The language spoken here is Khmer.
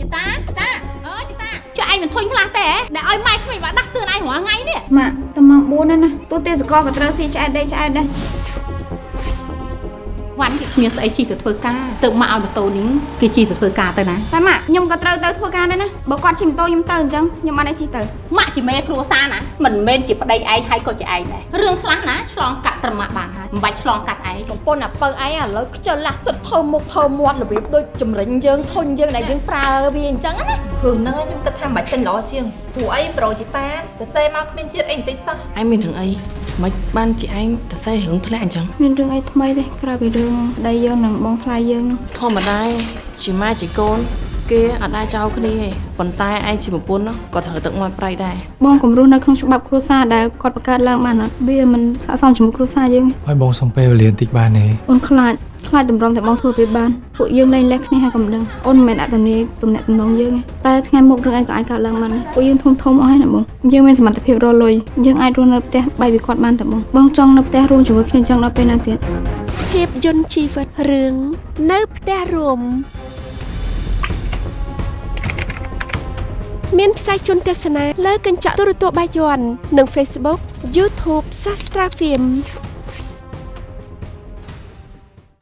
ជីតាជីតាអើជីតាចុះឯងមិនធុញខ្លះទេដែលឲ្យម៉ែក្មេងបាក់ដាស់តឿនឯងរាល់ថ្ងៃនេះម៉ាក់តែម៉ោង4ហ្នឹងណាទោះទេសកលក៏ត្រូវស៊ីឆ្អែតដេកឆ្អែតដែរ វ៉ាន់គេគ្មានស្អីជិះទៅធ្វើការជើងមកឲ្យម៉ូតូនេះគេជិះទៅធ្វើការទៅណាតែម៉ាក់ខ្ញុំក៏ត្រូវទៅធ្វើការដែរណាបើគាត់ជិះម៉ូតូខ្ញុំទៅអញ្ចឹងខ្ញុំបានតែជិះទៅម៉ាក់ជាមេគ្រួសារណាមិនមែនជាប្តីឯងហើយក៏ជាឯងដែររឿងខ្លះណាឆ្លងកាត់ត្រម៉ាក់បានហើយមិនបាច់ឆ្លងកាត់ឯងកំពុនអាពៅឯងឥឡូវខ្ជិលឡាស់សិតធ្វើមុខធ្វើមាត់របៀបដូចចម្រិញយើងធុញយើងដែលយើងប្រើវាអញ្ចឹងណារឿងហ្នឹងឯងខ្ញុំគិតថាមិនបាច់ចេញល្អជាងព្រោះអីប្រូជីតាទៅសេមកគ្មានជាតិអីបន្តិចសោះឯងមានរឿងអី មិនបានជាឯងទៅសេរឿងធ្លាក់អញ្ចឹងមានរឿងអីថ្មីទេក្រៅពីរឿងប្តីយើងនិងបងថ្លៃយើងនោះធម្មតាជាម៉ែជាកូន គេអត់ដែរចោលគ្នាទេប៉ុន្តែឯងជាប្រពន្ធនោះក៏ត្រូវទឹកមាត់ប្រៃដែរបងគំរោះនៅក្នុងច្បាប់គ្រួសារដែលគាត់បង្កើតឡើងបានអត់វាមិនស័ក្តិសមជាមួយគ្រួសារយើងទេឲ្យបងសុំពេលវេលាបន្តិចបានទេអូនខ្លាចខ្លាចតម្រុំតែបងធ្វើវាបានពួកយើងលែងលះគ្នាហើយកំដឹងអូនមិនមែនអត់ទំនីទំនាក់ទំនងយើងទេតែថ្ងៃមុខរឿងអីក៏អាចកើតឡើងបានដែរពួកយើងធំធំអស់ហើយណាបងយើងមានសមត្ថភាពរកលុយយើងអាចរស់នៅផ្ទះបាយពីគាត់បានតែបងបងចង់នៅផ្ទះរួមជាមួយគ្នាអញ្ចឹងដល់ពេលណាទៀតភាពយន្តជីវិតរឿងនៅផ្ទះរួម មានផ្សាយជូនទស្សនាលើកញ្ចក់ទូរទស្សន៍បាយ័ននិង Facebook YouTube Sastra Film